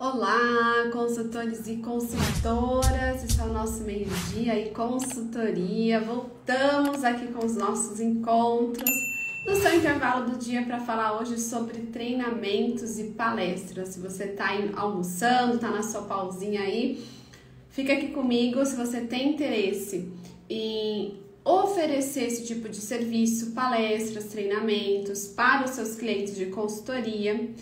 Olá, consultores e consultoras, esse é o nosso meio-dia e consultoria. Voltamos aqui com os nossos encontros no seu intervalo do dia para falar hoje sobre treinamentos e palestras. Se você está almoçando, está na sua pausinha aí, fica aqui comigo. Se você tem interesse em oferecer esse tipo de serviço, palestras, treinamentos para os seus clientes de consultoria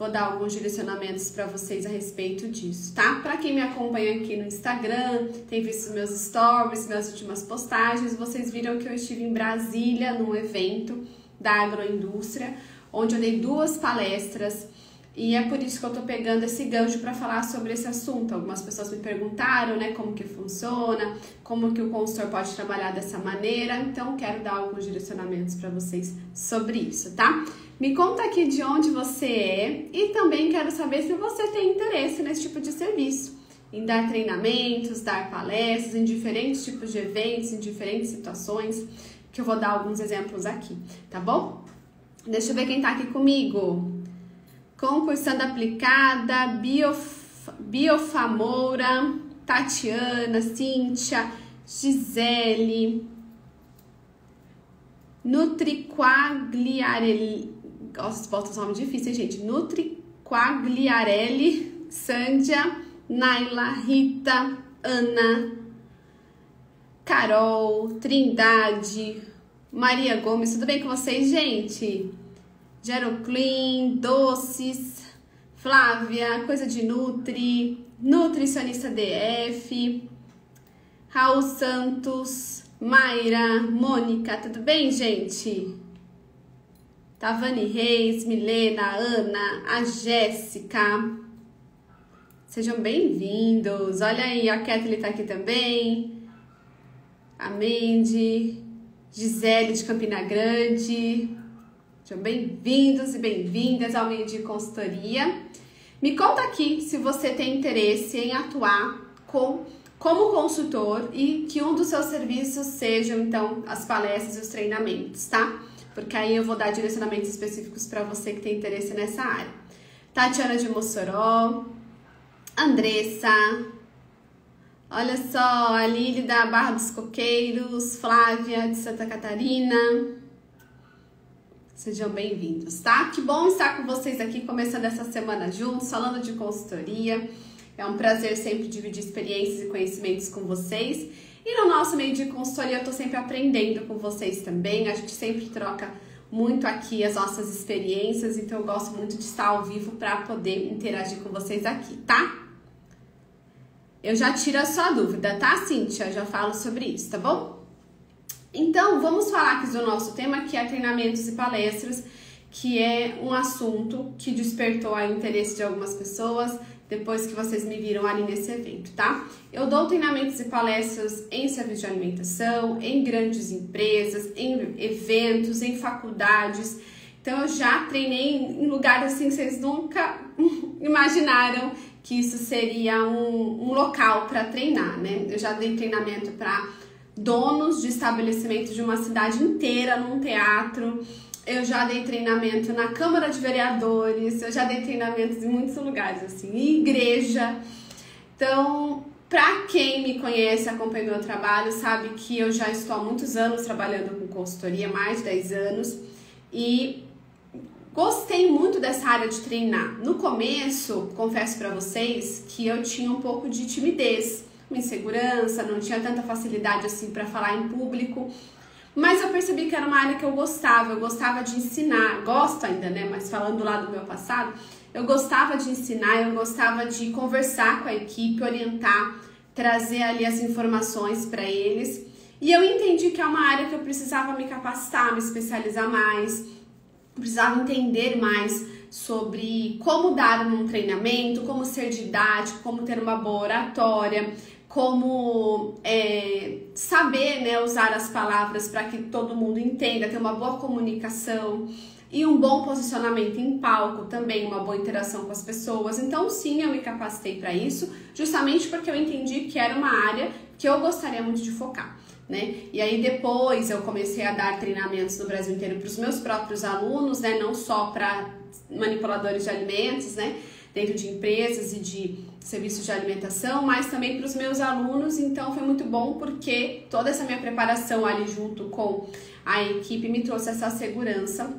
Vou dar alguns direcionamentos para vocês a respeito disso, tá? Para quem me acompanha aqui no Instagram, tem visto meus stories, minhas últimas postagens, vocês viram que eu estive em Brasília num evento da agroindústria, onde eu dei duas palestras e é por isso que eu tô pegando esse gancho para falar sobre esse assunto. Algumas pessoas me perguntaram, né, como que funciona, como que o consultor pode trabalhar dessa maneira, então quero dar alguns direcionamentos para vocês sobre isso, tá? Me conta aqui de onde você é e também quero saber se você tem interesse nesse tipo de serviço, em dar treinamentos, dar palestras em diferentes tipos de eventos, em diferentes situações, que eu vou dar alguns exemplos aqui, tá bom? Deixa eu ver quem tá aqui comigo. Concursando aplicada, Biof Biofamoura, Tatiana, Cíntia, Gisele, Nutriquagliarelli os nomes difíceis, gente. Nutri Quagliarelli, Sândia, Naila, Rita, Ana, Carol, Trindade, Maria Gomes. Tudo bem com vocês, gente? Geroclean, Doces, Flávia, Coisa de Nutri, Nutricionista DF, Raul Santos, Mayra, Mônica, tudo bem, gente? Tavani Reis, Milena, Ana, a Jéssica. Sejam bem-vindos. Olha aí, a Kathleen tá aqui também. A Mandy, Gisele de Campina Grande. Sejam bem-vindos e bem-vindas ao meio de consultoria. Me conta aqui se você tem interesse em atuar com como consultor e que um dos seus serviços sejam então as palestras e os treinamentos, tá? Porque aí eu vou dar direcionamentos específicos para você que tem interesse nessa área. Tatiana de Mossoró, Andressa, olha só, a Lili da Barra dos Coqueiros, Flávia de Santa Catarina. Sejam bem-vindos, tá? Que bom estar com vocês aqui, começando essa semana juntos, falando de consultoria. É um prazer sempre dividir experiências e conhecimentos com vocês. E no nosso meio de consultoria eu tô sempre aprendendo com vocês também. A gente sempre troca muito aqui as nossas experiências, então eu gosto muito de estar ao vivo para poder interagir com vocês aqui, tá? Eu já tiro a sua dúvida, tá, Cíntia? Eu já falo sobre isso, tá bom? Então, vamos falar aqui do nosso tema, que é treinamentos e palestras, que é um assunto que despertou o interesse de algumas pessoas, depois que vocês me viram ali nesse evento, tá? Eu dou treinamentos e palestras em serviço de alimentação, em grandes empresas, em eventos, em faculdades. Então eu já treinei em lugares assim que vocês nunca imaginaram que isso seria um, um local para treinar, né? Eu já dei treinamento para donos de estabelecimentos de uma cidade inteira num teatro eu já dei treinamento na Câmara de Vereadores, eu já dei treinamentos em muitos lugares, assim, em igreja. Então, para quem me conhece, acompanha meu trabalho, sabe que eu já estou há muitos anos trabalhando com consultoria, mais de 10 anos, e gostei muito dessa área de treinar. No começo, confesso para vocês que eu tinha um pouco de timidez, uma insegurança, não tinha tanta facilidade assim para falar em público. Mas eu percebi que era uma área que eu gostava, eu gostava de ensinar, gosto ainda, né? Mas falando lá do meu passado, eu gostava de ensinar, eu gostava de conversar com a equipe, orientar, trazer ali as informações para eles. E eu entendi que é uma área que eu precisava me capacitar, me especializar mais, precisava entender mais sobre como dar um treinamento, como ser didático, como ter uma boa oratória, como é, saber né, usar as palavras para que todo mundo entenda, ter uma boa comunicação e um bom posicionamento em palco, também uma boa interação com as pessoas. Então, sim, eu me capacitei para isso, justamente porque eu entendi que era uma área que eu gostaria muito de focar. Né? E aí depois eu comecei a dar treinamentos no Brasil inteiro para os meus próprios alunos, né? Não só para manipuladores de alimentos, né? Dentro de empresas e de serviços de alimentação, mas também para os meus alunos. Então foi muito bom porque toda essa minha preparação ali junto com a equipe me trouxe essa segurança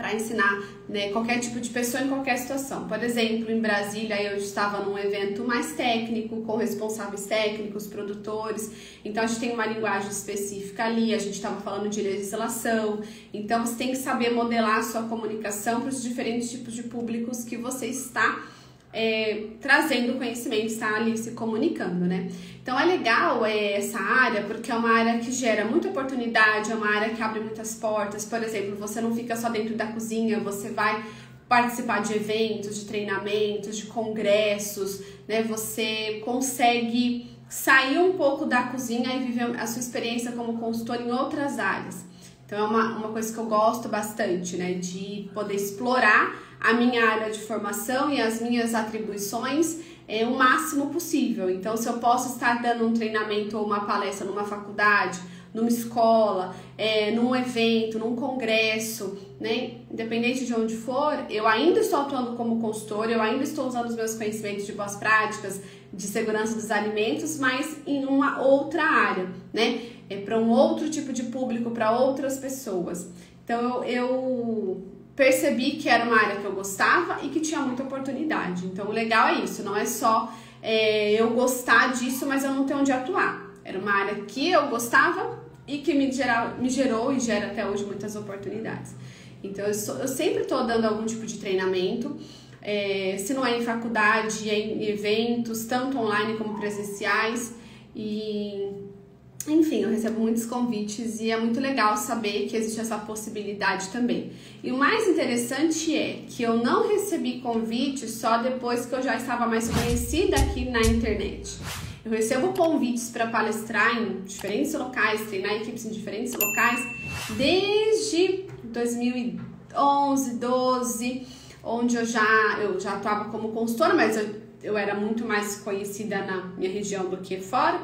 para ensinar né, qualquer tipo de pessoa em qualquer situação. Por exemplo, em Brasília eu estava num evento mais técnico, com responsáveis técnicos, produtores, então a gente tem uma linguagem específica ali, a gente estava falando de legislação, então você tem que saber modelar a sua comunicação para os diferentes tipos de públicos que você está é, trazendo conhecimento, está ali se comunicando, né? Então é legal é, essa área porque é uma área que gera muita oportunidade, é uma área que abre muitas portas. Por exemplo, você não fica só dentro da cozinha, você vai participar de eventos, de treinamentos, de congressos, né? Você consegue sair um pouco da cozinha e viver a sua experiência como consultor em outras áreas. Então é uma, uma coisa que eu gosto bastante, né? De poder explorar a minha área de formação e as minhas atribuições é, o máximo possível. Então, se eu posso estar dando um treinamento ou uma palestra numa faculdade, numa escola, é, num evento, num congresso, né? Independente de onde for, eu ainda estou atuando como consultor, eu ainda estou usando os meus conhecimentos de boas práticas, de segurança dos alimentos, mas em uma outra área, né? É para um outro tipo de público, para outras pessoas. Então eu, eu percebi que era uma área que eu gostava e que tinha muita oportunidade. Então, o legal é isso, não é só é, eu gostar disso, mas eu não ter onde atuar. Era uma área que eu gostava e que me, gera, me gerou e gera até hoje muitas oportunidades. Então, eu, sou, eu sempre estou dando algum tipo de treinamento, é, se não é em faculdade, é em eventos, tanto online como presenciais. E enfim, eu recebo muitos convites e é muito legal saber que existe essa possibilidade também. E o mais interessante é que eu não recebi convite só depois que eu já estava mais conhecida aqui na internet. Eu recebo convites para palestrar em diferentes locais, treinar equipes em diferentes locais desde 2011, 12, onde eu já eu já atuava como consultora, mas eu, eu era muito mais conhecida na minha região do que fora.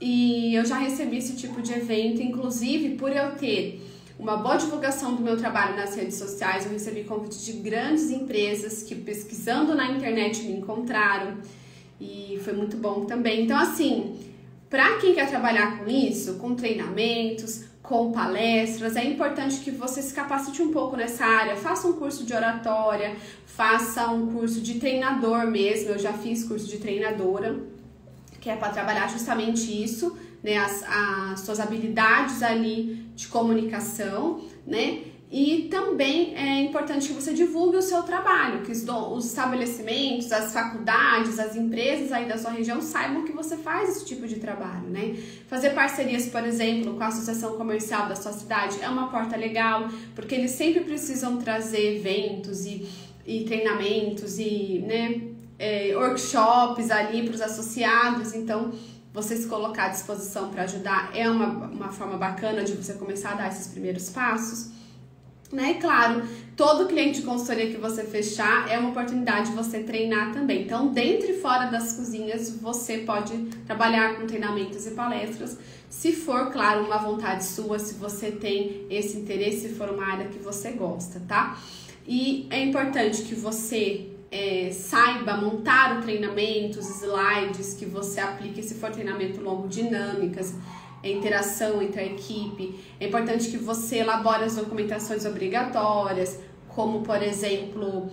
E eu já recebi esse tipo de evento, inclusive por eu ter uma boa divulgação do meu trabalho nas redes sociais, eu recebi convites de grandes empresas que pesquisando na internet me encontraram e foi muito bom também. Então, assim, para quem quer trabalhar com isso, com treinamentos, com palestras, é importante que você se capacite um pouco nessa área. Faça um curso de oratória, faça um curso de treinador mesmo. Eu já fiz curso de treinadora que é para trabalhar justamente isso, né, as, as suas habilidades ali de comunicação, né? E também é importante que você divulgue o seu trabalho, que os, os estabelecimentos, as faculdades, as empresas aí da sua região saibam que você faz esse tipo de trabalho, né? Fazer parcerias, por exemplo, com a associação comercial da sua cidade é uma porta legal, porque eles sempre precisam trazer eventos e, e treinamentos e, né, é, workshops ali para os associados, então você se colocar à disposição para ajudar é uma, uma forma bacana de você começar a dar esses primeiros passos. Né? E claro, todo cliente de consultoria que você fechar é uma oportunidade de você treinar também. Então, dentro e fora das cozinhas, você pode trabalhar com treinamentos e palestras, se for, claro, uma vontade sua, se você tem esse interesse, se for uma área que você gosta, tá? E é importante que você é, saiba montar o treinamento, os slides que você aplique, se for treinamento longo, dinâmicas, a interação entre a equipe. É importante que você elabore as documentações obrigatórias, como por exemplo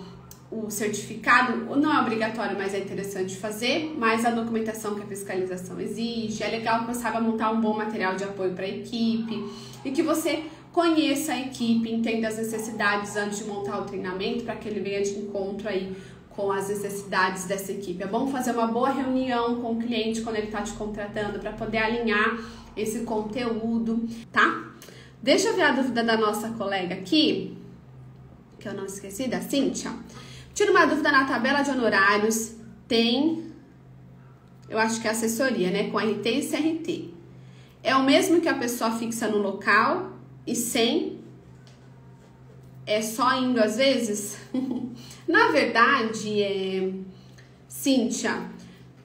o certificado, não é obrigatório, mas é interessante fazer, mas a documentação que a fiscalização exige. É legal que você saiba montar um bom material de apoio para a equipe e que você conheça a equipe, entenda as necessidades antes de montar o treinamento para que ele venha de encontro aí com as necessidades dessa equipe. É bom fazer uma boa reunião com o cliente quando ele está te contratando para poder alinhar esse conteúdo, tá? Deixa eu ver a dúvida da nossa colega aqui, que eu não esqueci, da Cíntia. Tira uma dúvida na tabela de honorários, tem, eu acho que é assessoria, né? Com RT e CRT. É o mesmo que a pessoa fixa no local e sem é só indo às vezes? Na verdade, é... Cíntia,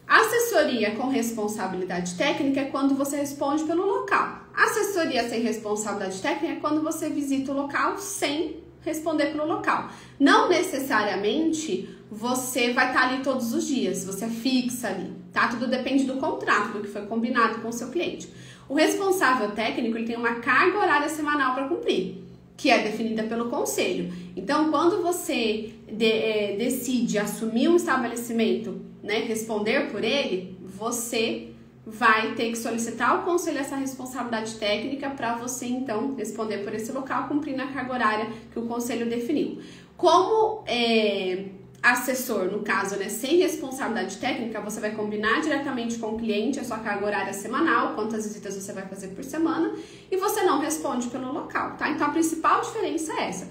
assessoria com responsabilidade técnica é quando você responde pelo local. Assessoria sem responsabilidade técnica é quando você visita o local sem responder pelo local. Não necessariamente você vai estar ali todos os dias, você é fixa ali, tá? Tudo depende do contrato, do que foi combinado com o seu cliente. O responsável técnico ele tem uma carga horária semanal para cumprir, que é definida pelo conselho. Então, quando você de, é, decide assumir um estabelecimento, né, responder por ele, você vai ter que solicitar ao conselho essa responsabilidade técnica para você então responder por esse local, cumprindo a carga horária que o conselho definiu. Como é, assessor, no caso, né, sem responsabilidade técnica, você vai combinar diretamente com o cliente a sua carga horária semanal, quantas visitas você vai fazer por semana, e você não responde pelo local, tá? Então a principal diferença é essa.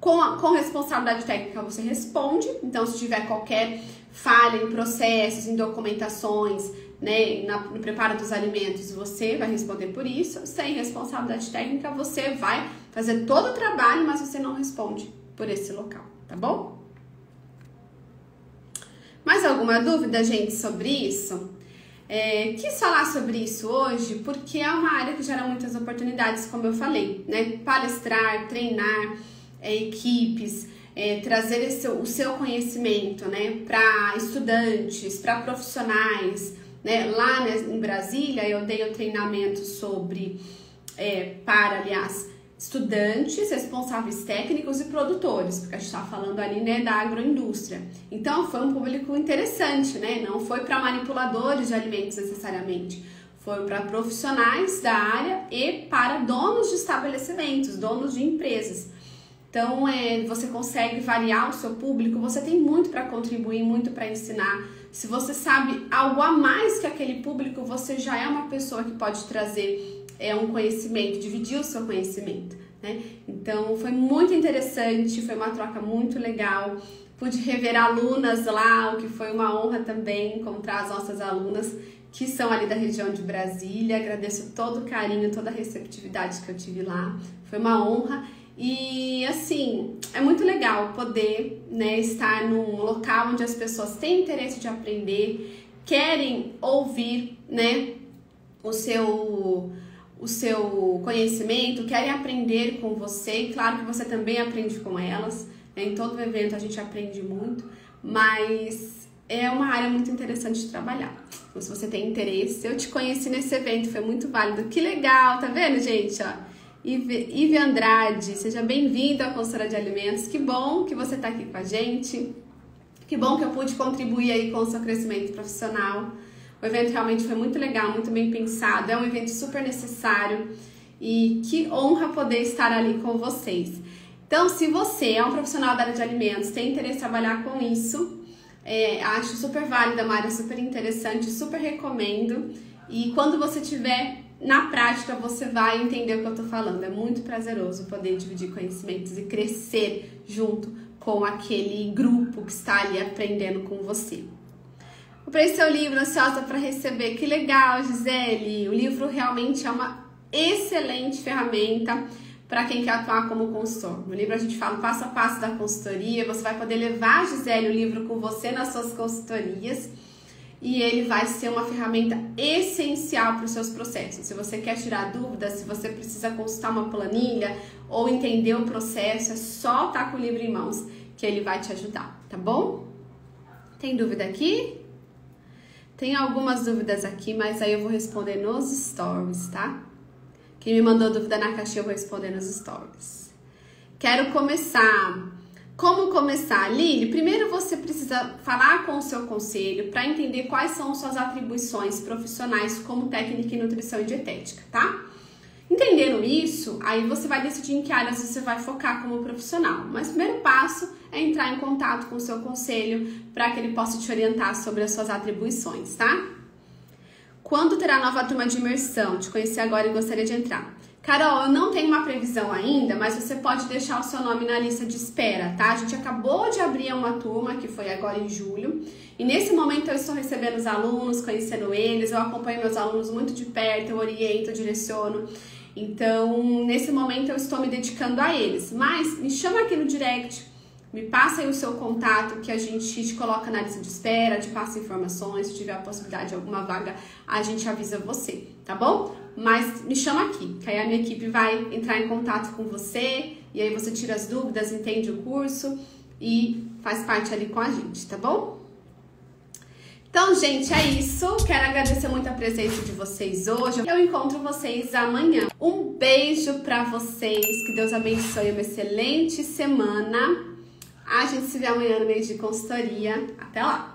Com, a, com responsabilidade técnica você responde, então se tiver qualquer falha em processos, em documentações, né, na, no preparo dos alimentos, você vai responder por isso. Sem responsabilidade técnica, você vai fazer todo o trabalho, mas você não responde por esse local, tá bom? Alguma dúvida, gente, sobre isso? É, quis falar sobre isso hoje porque é uma área que gera muitas oportunidades, como eu falei, né? Palestrar, treinar é, equipes, é, trazer esse, o seu conhecimento, né, para estudantes, para profissionais, né? Lá né, em Brasília eu dei o um treinamento sobre é, para, aliás, estudantes, responsáveis técnicos e produtores, porque a gente está falando ali né, da agroindústria. Então foi um público interessante, né? Não foi para manipuladores de alimentos necessariamente, foi para profissionais da área e para donos de estabelecimentos, donos de empresas. Então é, você consegue variar o seu público, você tem muito para contribuir, muito para ensinar. Se você sabe algo a mais que aquele público, você já é uma pessoa que pode trazer é um conhecimento, dividir o seu conhecimento, né? Então foi muito interessante, foi uma troca muito legal. Pude rever alunas lá, o que foi uma honra também encontrar as nossas alunas que são ali da região de Brasília. Agradeço todo o carinho, toda a receptividade que eu tive lá. Foi uma honra. E assim, é muito legal poder né, estar num local onde as pessoas têm interesse de aprender, querem ouvir né, o seu o seu conhecimento, querem aprender com você, e claro que você também aprende com elas. Né? Em todo evento a gente aprende muito, mas é uma área muito interessante de trabalhar. Então, se você tem interesse, eu te conheci nesse evento, foi muito válido. Que legal, tá vendo, gente? Ó, Ive, Andrade, seja bem-vindo à consultora de alimentos. Que bom que você está aqui com a gente. Que bom que eu pude contribuir aí com o seu crescimento profissional. O evento realmente foi muito legal, muito bem pensado, é um evento super necessário e que honra poder estar ali com vocês. Então, se você é um profissional da área de alimentos, tem interesse em trabalhar com isso, é, acho super válida, uma área super interessante, super recomendo. E quando você tiver na prática, você vai entender o que eu tô falando. É muito prazeroso poder dividir conhecimentos e crescer junto com aquele grupo que está ali aprendendo com você. Comprei seu livro, ansiosa para receber. Que legal, Gisele! O livro realmente é uma excelente ferramenta para quem quer atuar como consultor. No livro a gente fala passo a passo da consultoria. Você vai poder levar, Gisele, o livro com você nas suas consultorias e ele vai ser uma ferramenta essencial para os seus processos. Se você quer tirar dúvidas, se você precisa consultar uma planilha ou entender o processo, é só estar tá com o livro em mãos que ele vai te ajudar, tá bom? Tem dúvida aqui? Tem algumas dúvidas aqui, mas aí eu vou responder nos stories, tá? Quem me mandou dúvida na caixinha eu vou responder nos stories. Quero começar. Como começar? Lili, primeiro você precisa falar com o seu conselho para entender quais são suas atribuições profissionais como técnica em nutrição e dietética, tá? Entendendo isso, aí você vai decidir em que áreas você vai focar como profissional. Mas primeiro passo é entrar em contato com o seu conselho para que ele possa te orientar sobre as suas atribuições, tá? Quando terá nova turma de imersão? Te conheci agora e gostaria de entrar. Carol, eu não tenho uma previsão ainda, mas você pode deixar o seu nome na lista de espera, tá? A gente acabou de abrir uma turma que foi agora em julho. E nesse momento eu estou recebendo os alunos, conhecendo eles, eu acompanho meus alunos muito de perto, eu oriento, eu direciono. Então, nesse momento eu estou me dedicando a eles. Mas me chama aqui no direct, me passa aí o seu contato que a gente te coloca na lista de espera, te passa informações, se tiver a possibilidade de alguma vaga, a gente avisa você, tá bom? Mas me chama aqui, que aí a minha equipe vai entrar em contato com você e aí você tira as dúvidas, entende o curso e faz parte ali com a gente, tá bom? Então, gente, é isso. Quero agradecer muito a presença de vocês hoje. Eu encontro vocês amanhã. Um beijo para vocês. Que Deus abençoe uma excelente semana. A gente se vê amanhã no meio de consultoria. Até lá!